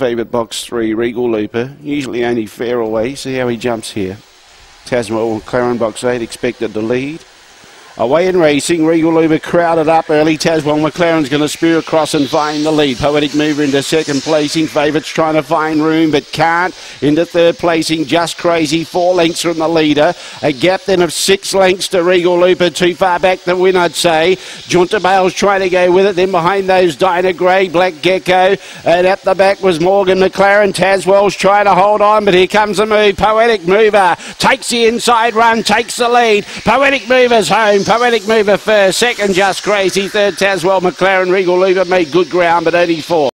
favourite box three, Regal Looper. Usually only fair away. See how he jumps here. Tasman McLaren box eight expected to lead. Away in racing, Regal Looper crowded up early. Taswell McLaren's going to spear across and find the lead. Poetic Mover into second placing. Favourites trying to find room but can't. Into third placing, Just Crazy, four lengths from the leader. A gap then of six lengths to Regal Looper. Too far back to win, I'd say. Junta Bale's trying to go with it. Then behind those, Dinah Gray, Black Gecko. And at the back was Morgan McLaren. Taswell's trying to hold on, but here comes the move. Poetic Mover takes the inside run, takes the lead. Poetic Mover's home. Poetic Mover first, second Just Crazy, third Taswell McLaren, Regal Lever made good ground, but only four.